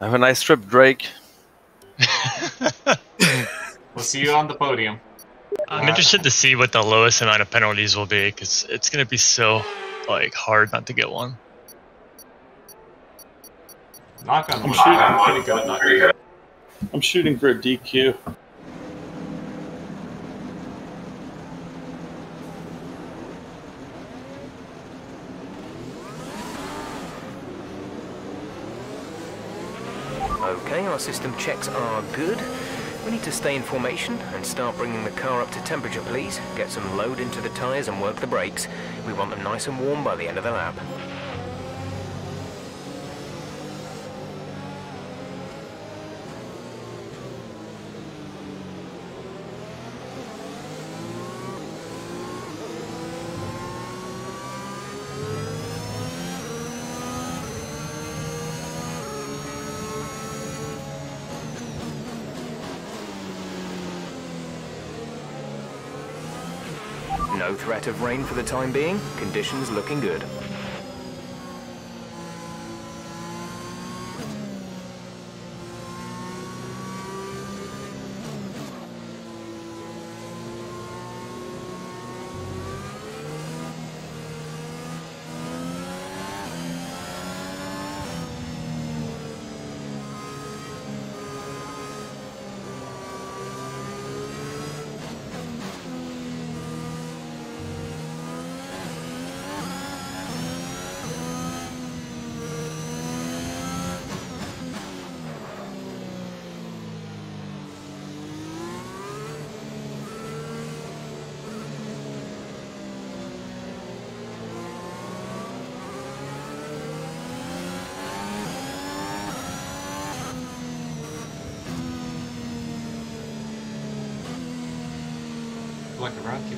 Have a nice trip, Drake. We'll see you on the podium. I'm interested to see what the lowest amount of penalties will be because it's gonna be so like hard not to get one. Knock on I'm wood. shooting. I'm pretty good. I'm shooting for a DQ. Okay, our system checks are good. We need to stay in formation and start bringing the car up to temperature, please. Get some load into the tyres and work the brakes. We want them nice and warm by the end of the lap. No threat of rain for the time being. Conditions looking good. Like around,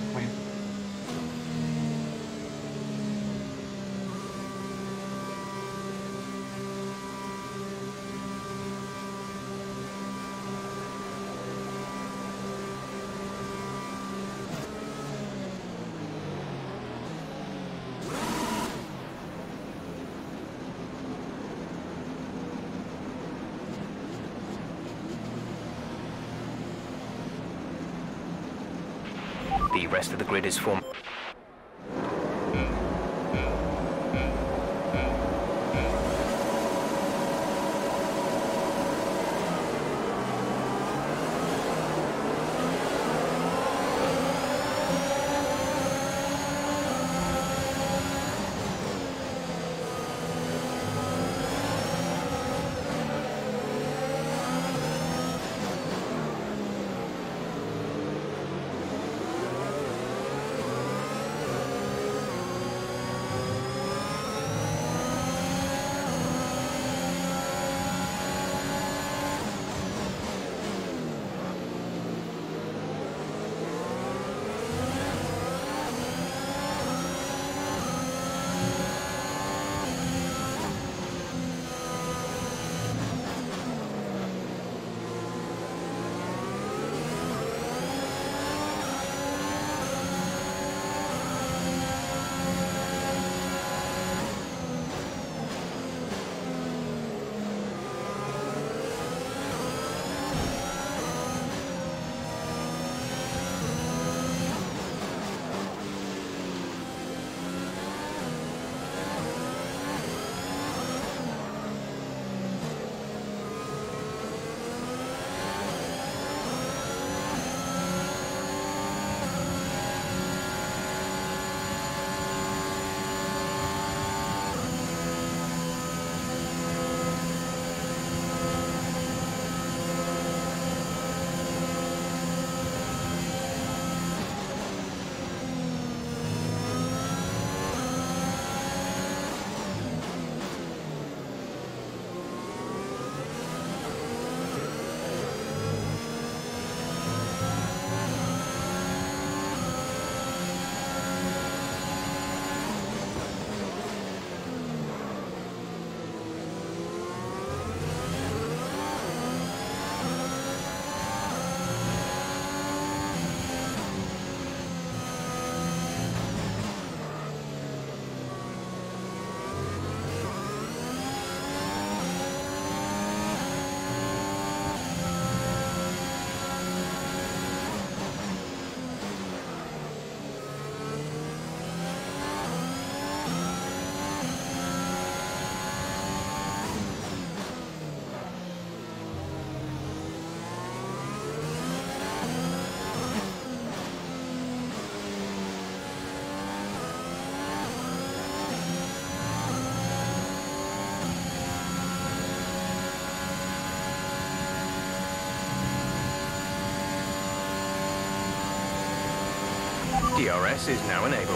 The rest of the grid is formed. DRS is now enabled.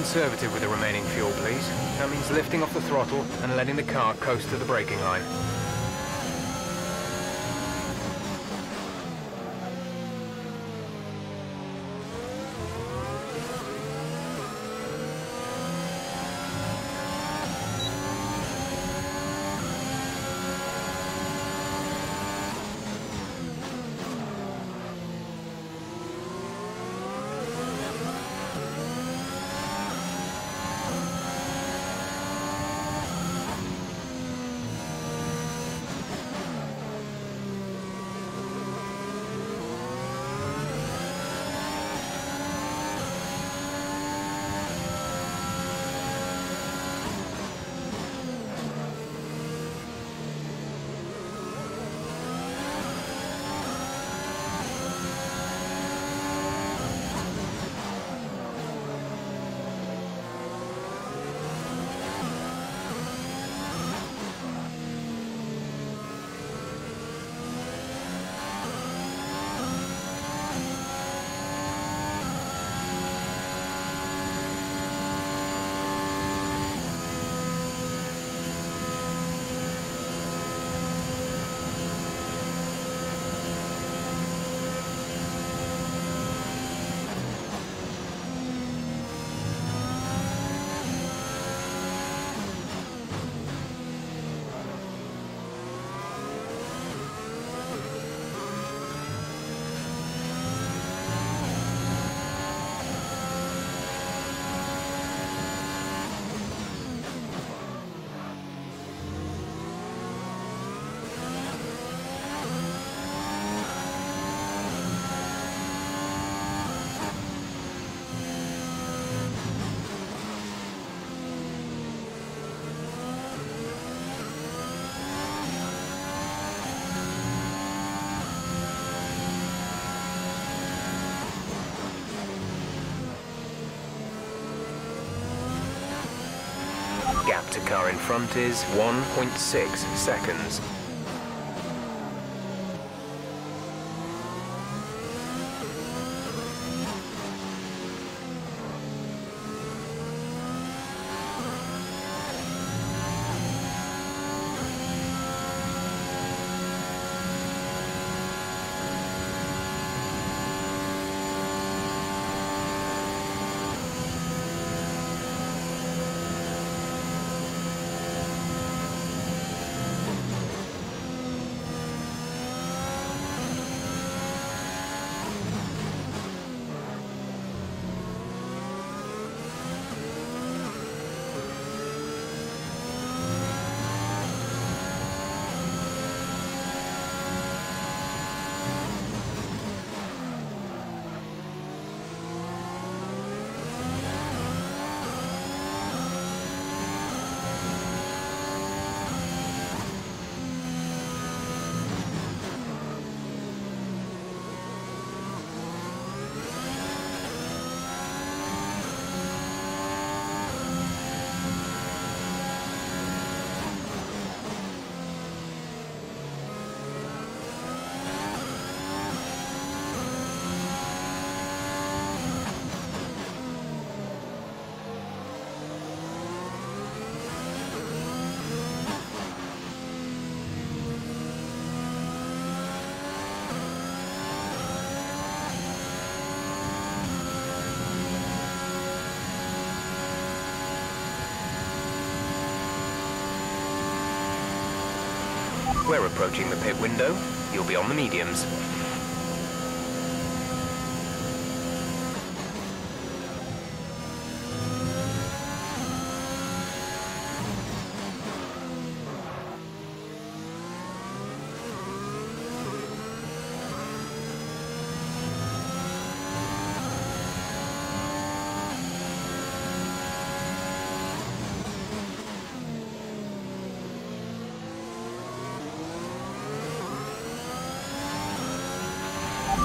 conservative with the remaining fuel, please. That means lifting off the throttle and letting the car coast to the braking line. Gap to car in front is 1.6 seconds. We're approaching the pit window. You'll be on the mediums.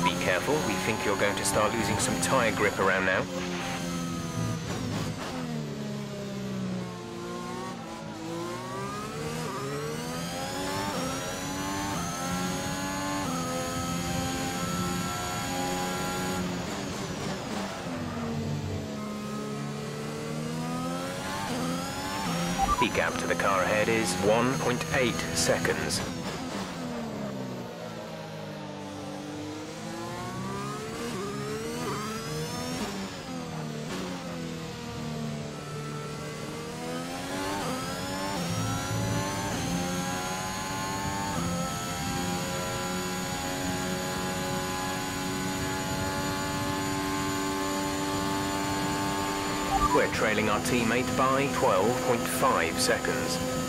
Be careful, we think you're going to start losing some tyre grip around now. The gap to the car ahead is 1.8 seconds. We're trailing our teammate by 12.5 seconds.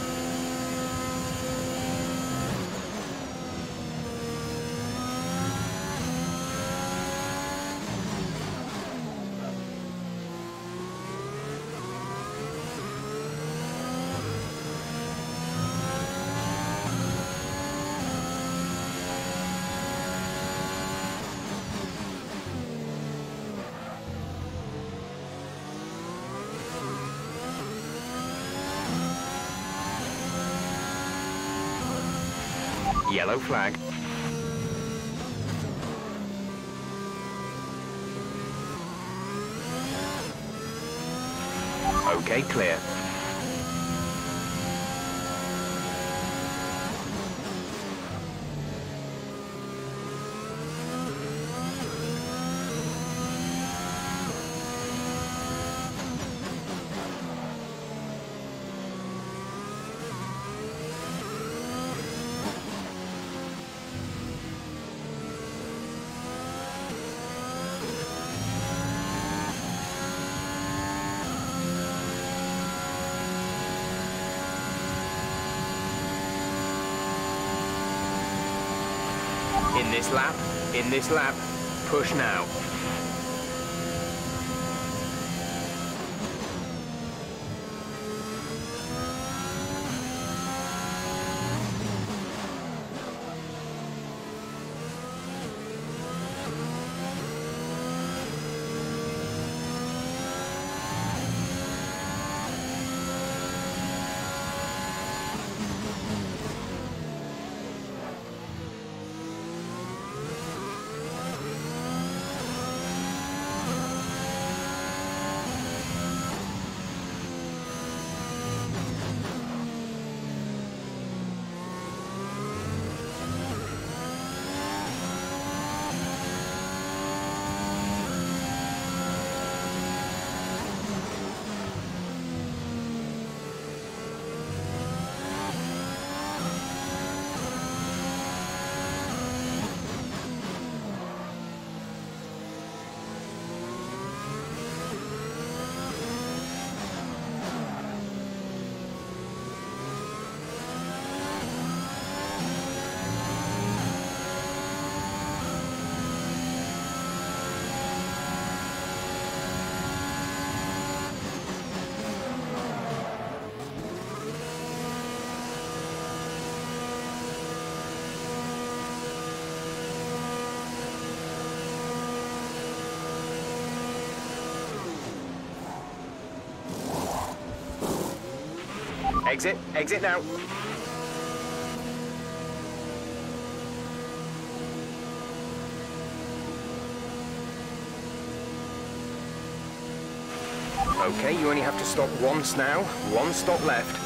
Yellow flag. This lap, in this lap, push now. Exit, exit now. Okay, you only have to stop once now. One stop left.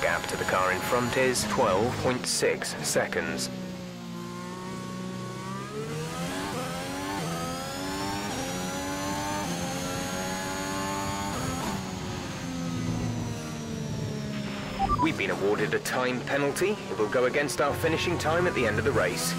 Gap to the car in front is 12.6 seconds. We've been awarded a time penalty. It will go against our finishing time at the end of the race.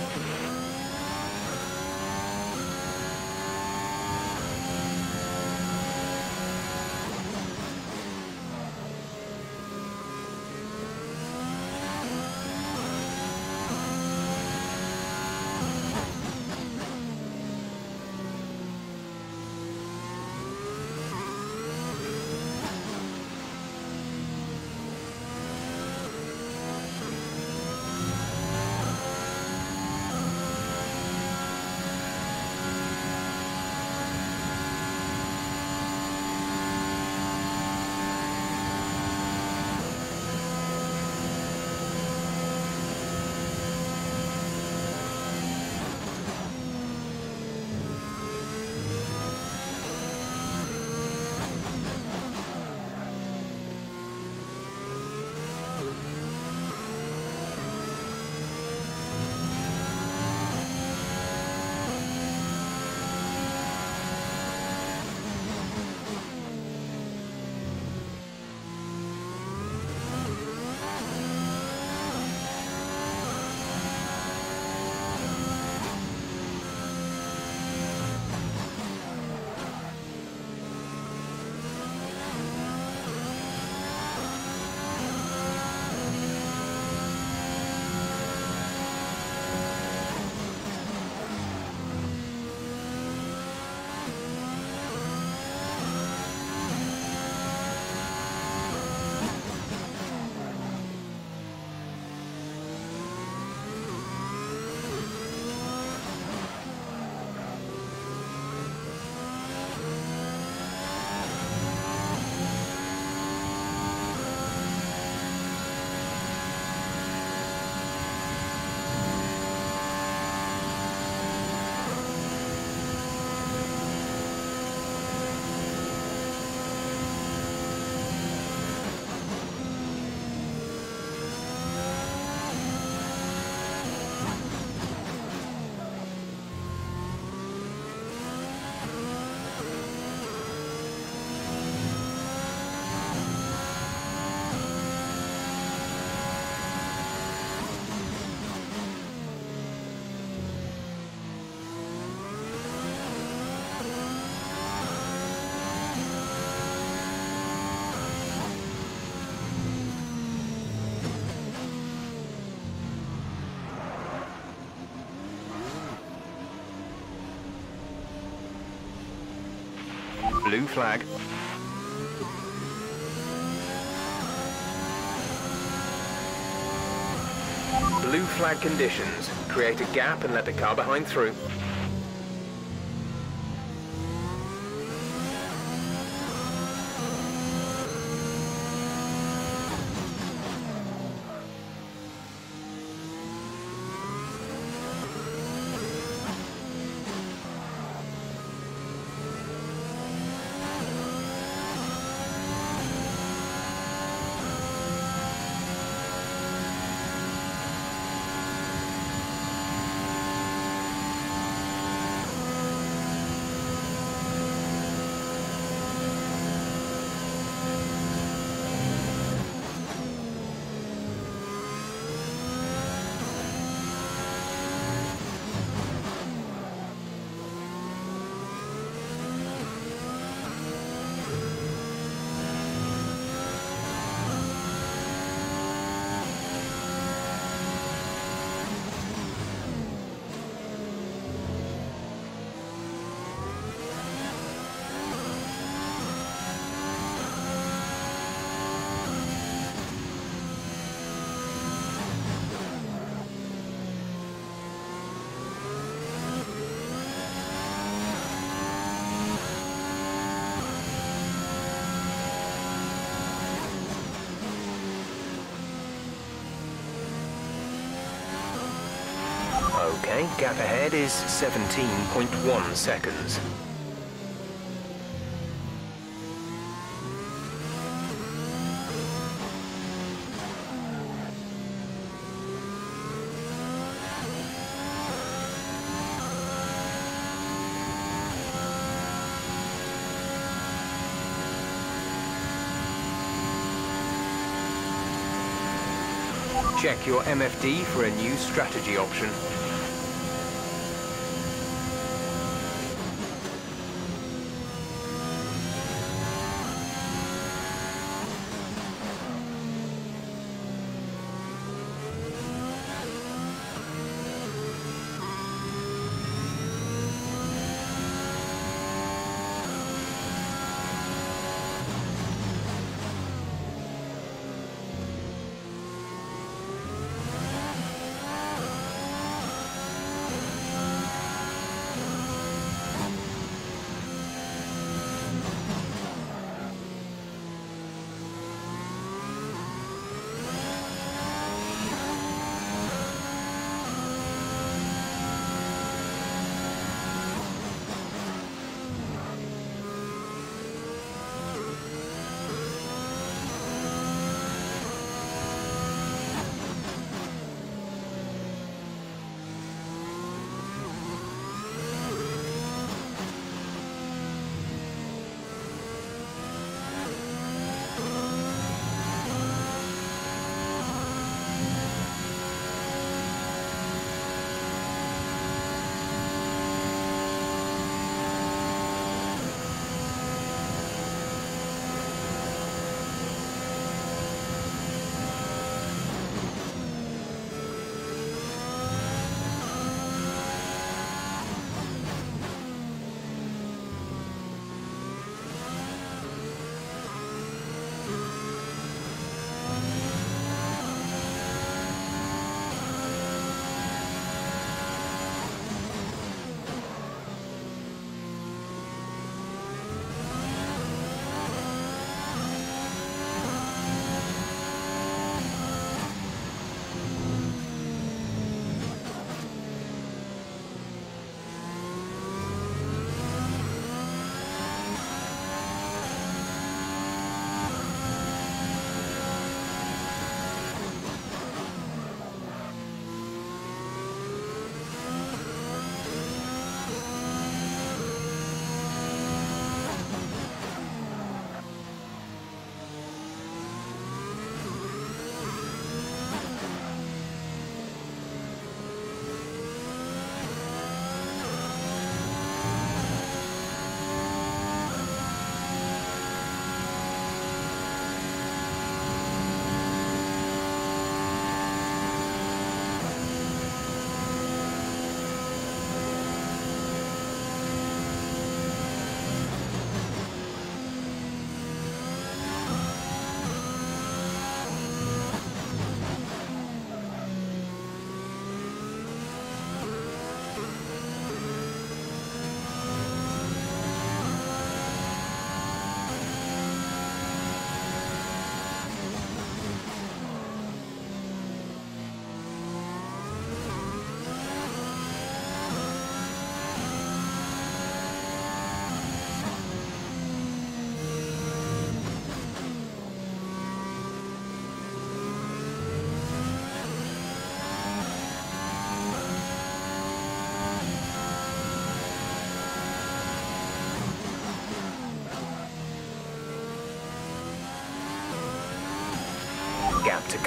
Blue flag. Blue flag conditions. Create a gap and let the car behind through. Okay, gap ahead is 17.1 seconds. Check your MFD for a new strategy option.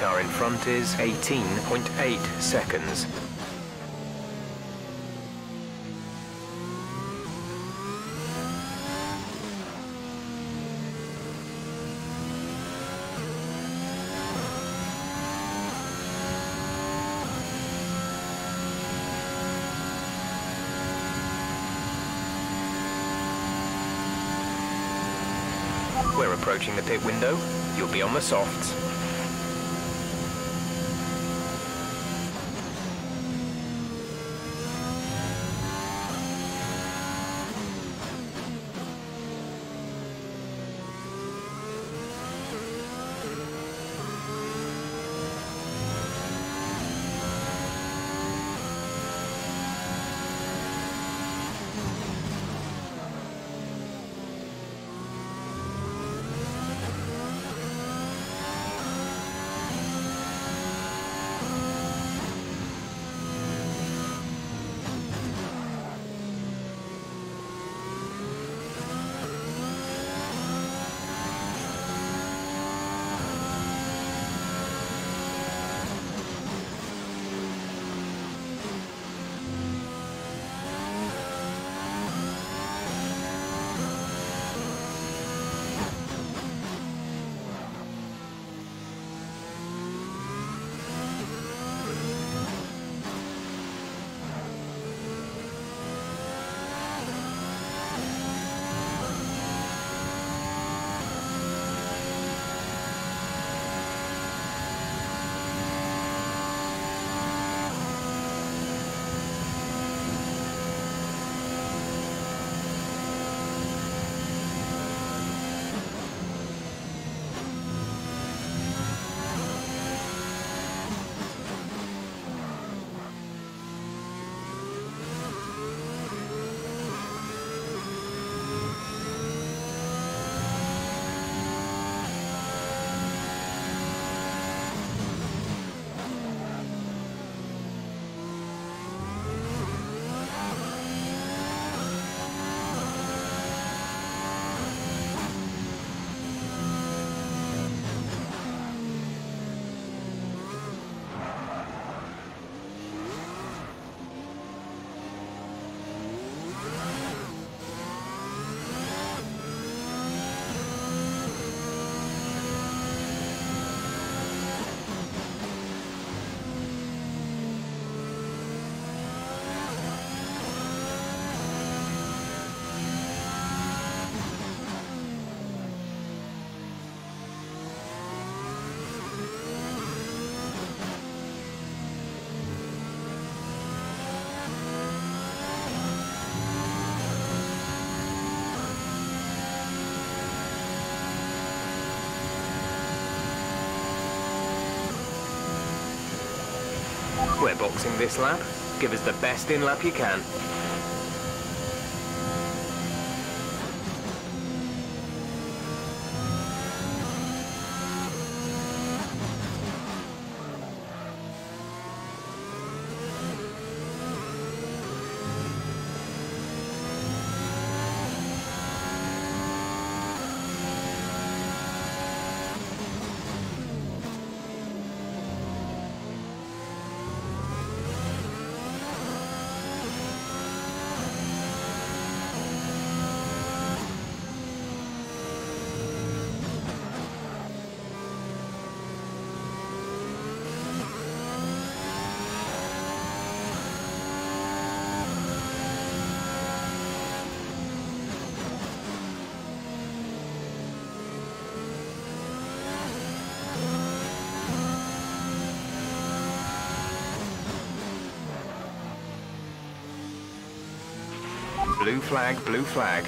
Car in front is 18.8 seconds. We're approaching the pit window. You'll be on the softs. We're boxing this lap. Give us the best in lap you can. Blue flag, blue flag.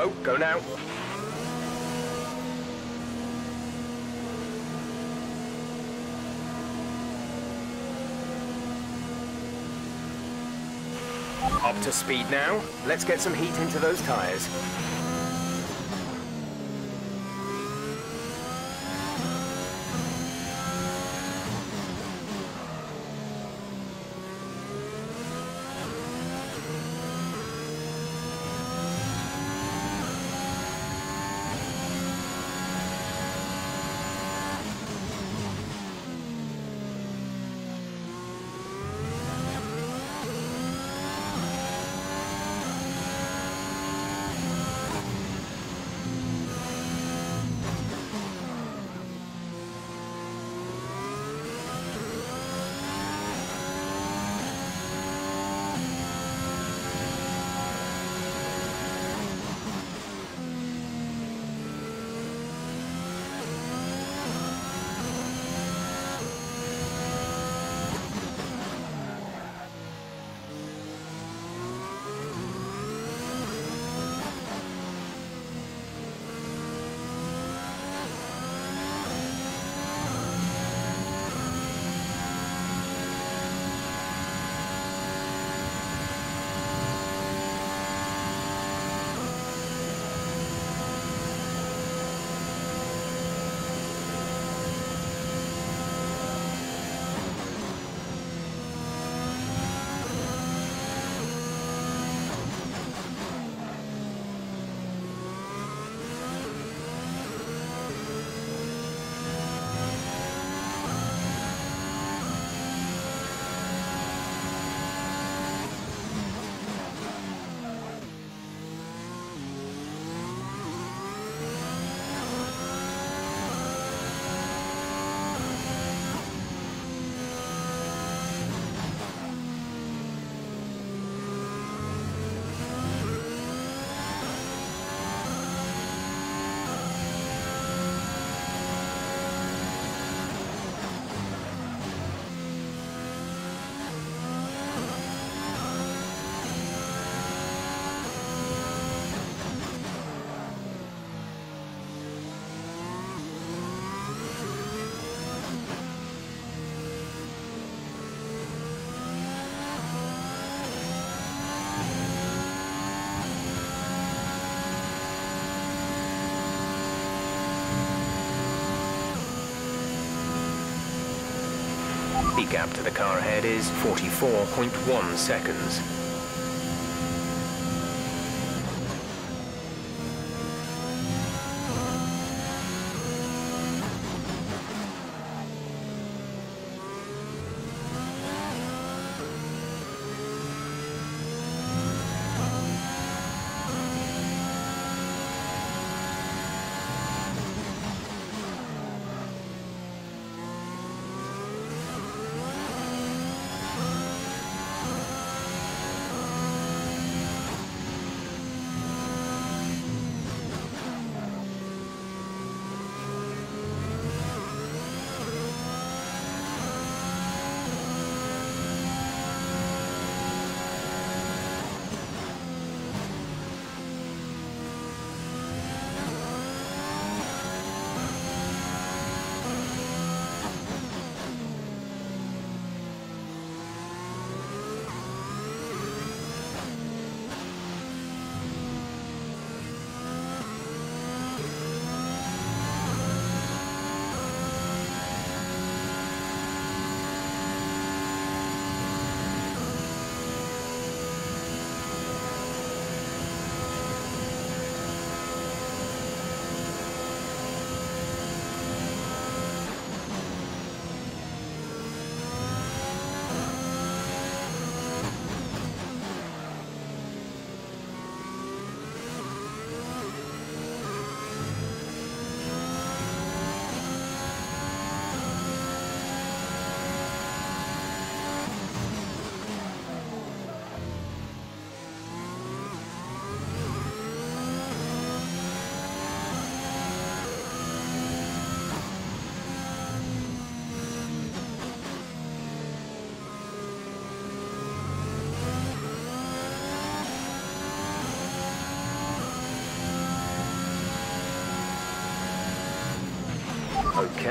Go, go now. Up to speed now. Let's get some heat into those tyres. Gap to the car ahead is 44.1 seconds.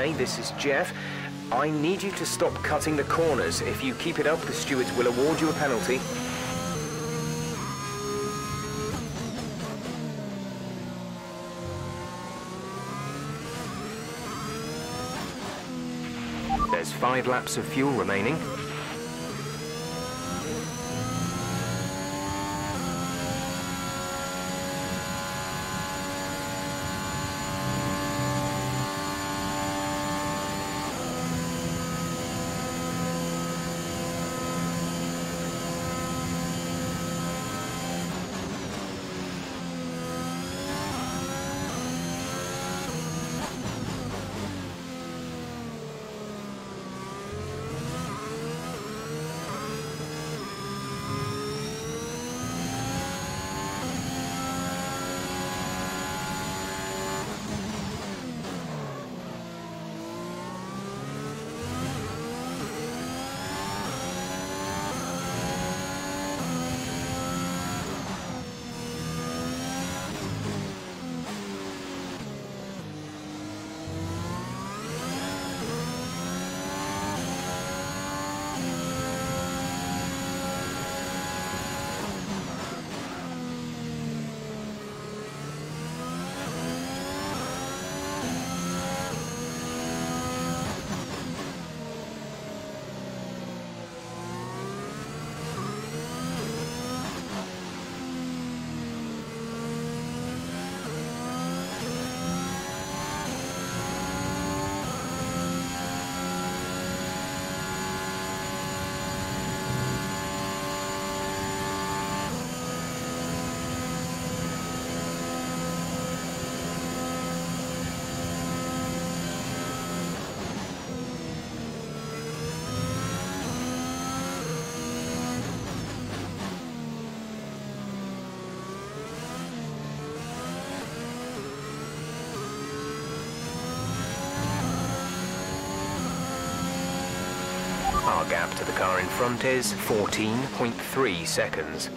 Okay, this is Jeff. I need you to stop cutting the corners. If you keep it up, the stewards will award you a penalty. There's five laps of fuel remaining. To the car in front is 14.3 seconds.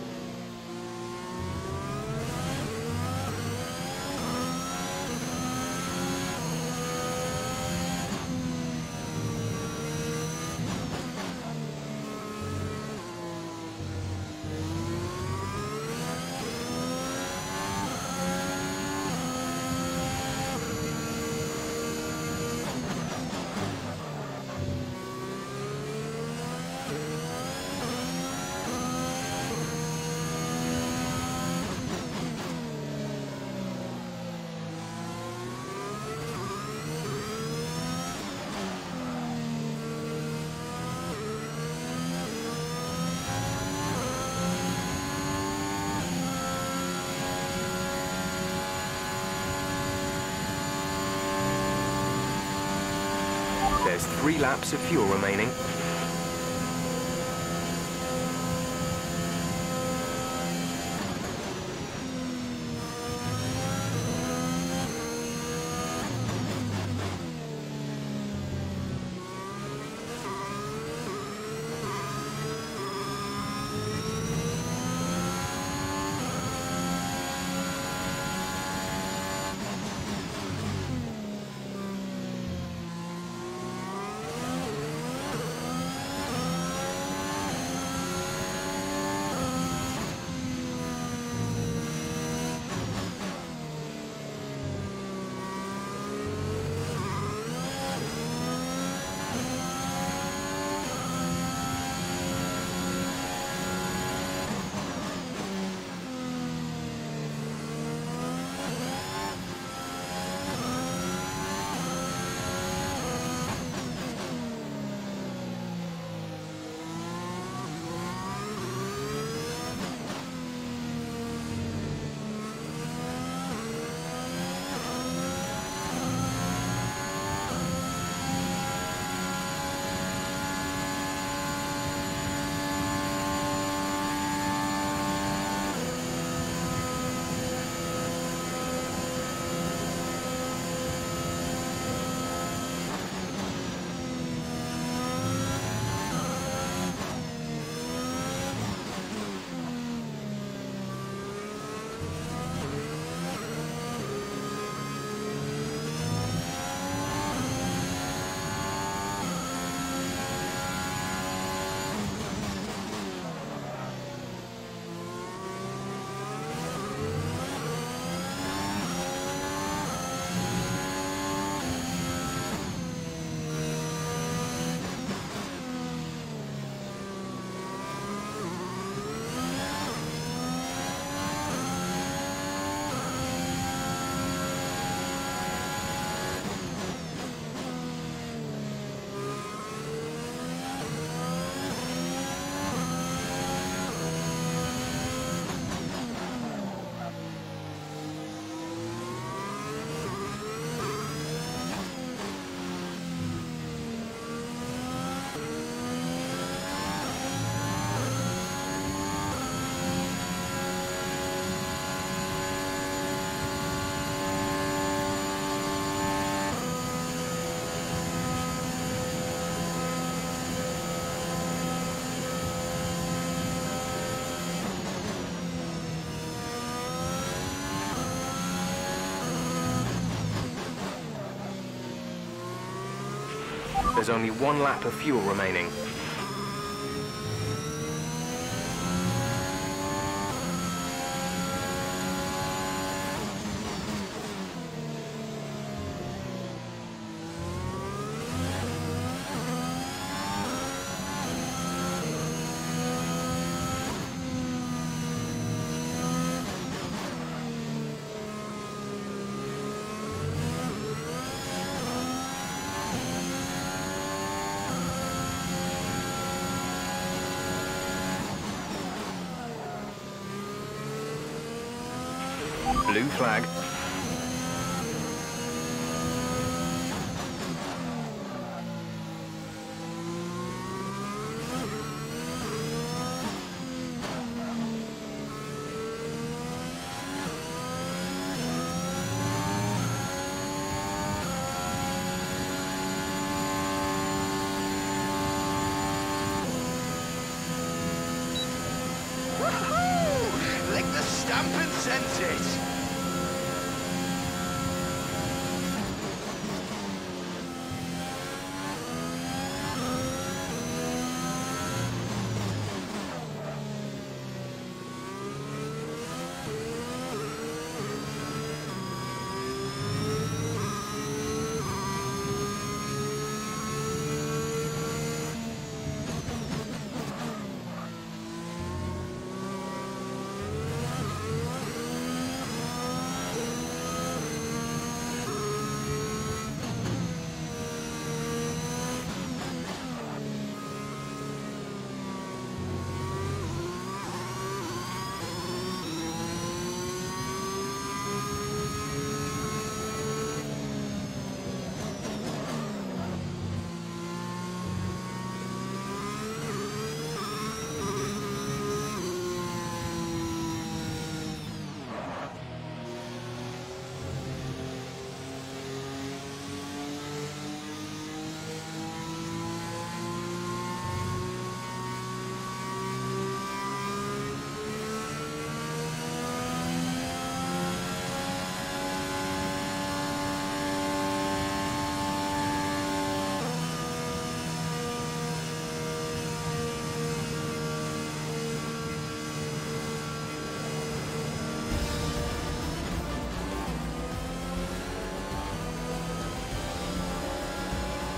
Laps of fuel remaining. There's only one lap of fuel remaining. Blue flag. The stamp and sense it!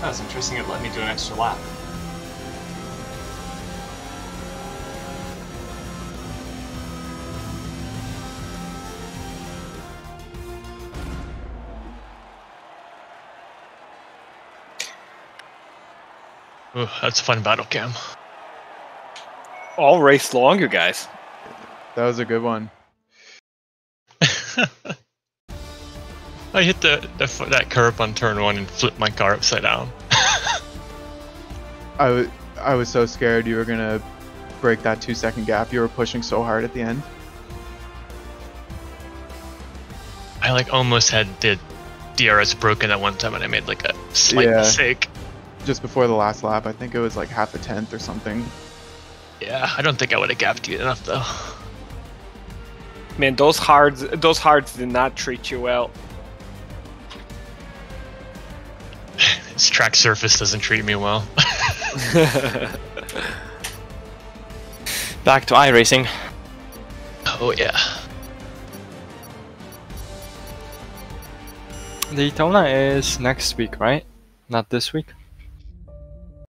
That was interesting. It let me do an extra lap. Ooh, that's a fun battle cam. All race long, you guys. That was a good one. I hit the, the that curb on turn one and flipped my car upside down. I was I was so scared you were gonna break that two second gap. You were pushing so hard at the end. I like almost had the DRS broken at one time and I made like a slight Yeah. mistake. Just before the last lap, I think it was like half a tenth or something. Yeah, I don't think I would have gapped you enough though. Man, those hards, those hards did not treat you well. This track surface doesn't treat me well. Back to iRacing. oh yeah. The Daytona is next week, right? Not this week.